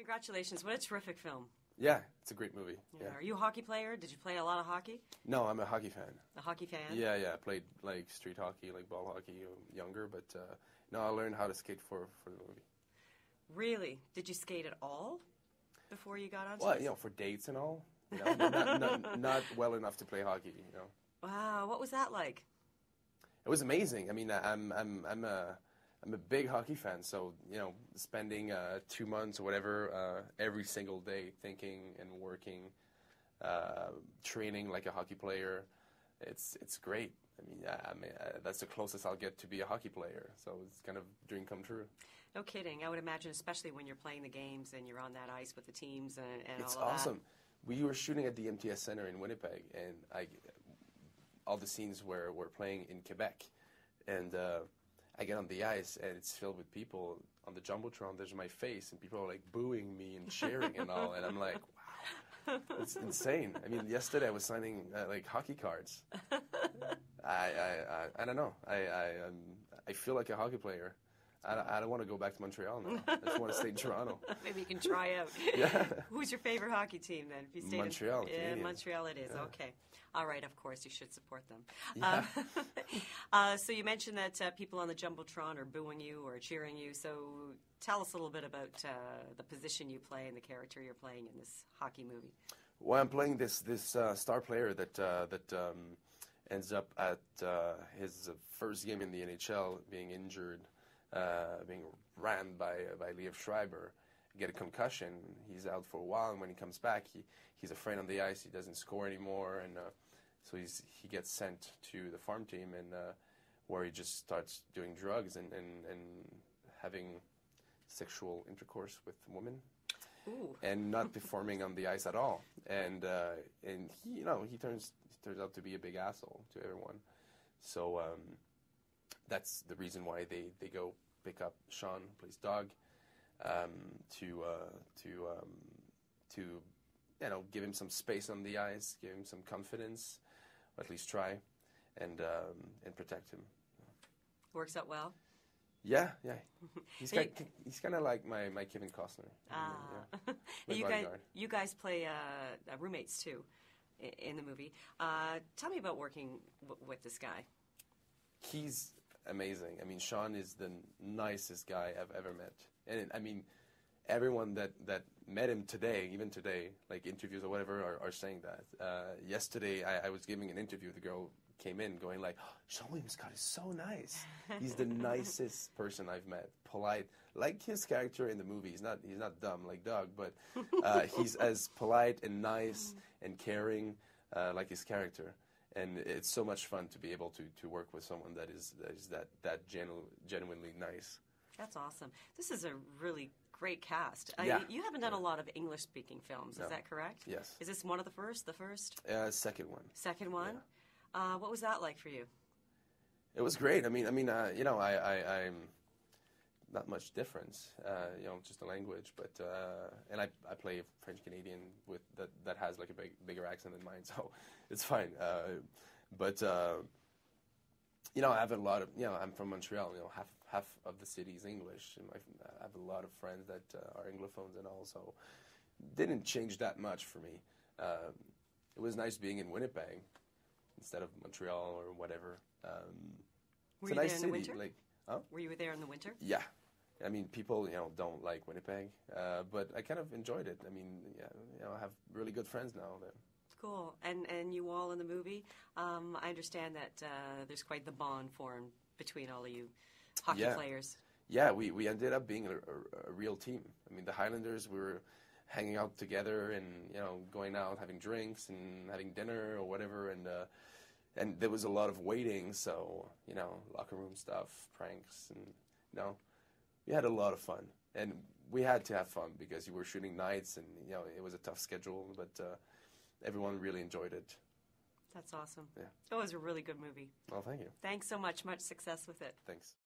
Congratulations! What a terrific film. Yeah, it's a great movie. Yeah. Yeah. Are you a hockey player? Did you play a lot of hockey? No, I'm a hockey fan. A hockey fan? Yeah, yeah. I played like street hockey, like ball hockey, younger, but uh, no, I learned how to skate for for the movie. Really? Did you skate at all before you got onto Well, you know, for dates and all. You know, not, not, not well enough to play hockey. You know, Wow, what was that like? it was amazing. I mean, I'm I'm I'm a I'm a big hockey fan, so you know, spending uh, two months or whatever uh, every single day thinking and working, uh, training like a hockey player, it's it's great. I mean, I, I mean uh, that's the closest I'll get to be a hockey player. So it's kind of dream come true. No kidding. I would imagine, especially when you're playing the games and you're on that ice with the teams and, and It's all of awesome. We were shooting at the MTS Center in Winnipeg, and I, all the scenes where we're playing in Quebec, and uh, I get on the ice and it's filled with people on the jumbotron. There's my face, and people are like booing me and cheering and all, and I'm like, wow, it's insane. I mean, yesterday I was signing uh, like hockey cards. I, I, I, I don't know. I, I, um, I feel like a hockey player. I, don't- I don't want to go back to Montreal now. I just want to stay in Toronto. Maybe you can try out. Yeah. Who's your favorite hockey team then? If you stayed Montreal, In, yeah, Montreal it is. Yeah. Okay. All right, of course, you should support them. Yeah. Um, uh, so you mentioned that uh, people on the Jumbotron are booing you or cheering you. So tell us a little bit about uh, the position you play and the character you're playing in this hockey movie. Well, I'm playing this this uh, star player that uh, that um, ends up at uh, his first game in the NHL being injured, being ran by by Liev Schreiber, get a concussion. He's out for a while, and when he comes back, he he's afraid on the ice. He doesn't score anymore, and uh, so he's he gets sent to the farm team, and uh, where he just starts doing drugs and, and, and having sexual intercourse with women Ooh. and not performing on the ice at all. And uh, and he, you know, he turns he turns out to be a big asshole to everyone. So um, that's the reason why they, they go pick up Seann, plays Dog, um, to uh, to um, to you know give him some space on the ice, give him some confidence, or at least try, and um, and protect him. Works out well. Yeah, yeah. He's kind, he's kind of like my, my Kevin Costner. Ah. Yeah. You guys, you guys play uh, uh, roommates too in the movie. Uh, tell me about working w- with this guy. he's amazing. I mean, Seann is the nicest guy I've ever met, and I mean, everyone that that met him today, even today, like interviews or whatever, are, are saying that. Uh, yesterday, I, I was giving an interview. The girl came in going like, oh, "Seann William Scott is so nice. He's the nicest person I've met. Polite, like his character in the movie. He's not he's not dumb like Doug, but uh, he's as polite and nice and caring uh, like his character." And it's so much fun to be able to, to work with someone that is that is that that genu- genuinely nice. That's awesome. This is a really great cast. Uh, Yeah. you, you haven't done a lot of English speaking films, No. is that correct? Yes. Is this one of the first? The first? Uh, second one, Second one? Uh, what was that like for you? it was great. I mean, I mean, uh, you know, I, I I'm not much difference. Uh, you know, just the language, but uh, and I I play a French Canadian with that that has like a big, bigger accent than mine, so it's fine. Uh, but uh, you know, I have a lot of you know, I'm from Montreal. You know, half half of the city is English, and my, I have a lot of friends that uh, are Anglophones and all. So didn't change that much for me. Um, it was nice being in Winnipeg instead of Montreal or whatever. Um, Were it's a nice city. the Like, Were you there in the winter? yeah. I mean, people, you know, don't like Winnipeg, uh, but I kind of enjoyed it. I mean, yeah, you know, I have really good friends now there. Cool. And and you all in the movie, um, I understand that uh, there's quite the bond formed between all of you hockey Yeah. players. Yeah, we, we ended up being a, a, a real team. I mean, the Highlanders, we were hanging out together and, you know, going out, having drinks and having dinner or whatever. And, uh, and there was a lot of waiting, so, you know, locker room stuff, pranks, and, you know, we had a lot of fun. And we had to have fun because you were shooting nights and, you know, it was a tough schedule, but uh, everyone really enjoyed it. That's awesome. Yeah. It was a really good movie. Well, thank you. Thanks so much. Much success with it. Thanks.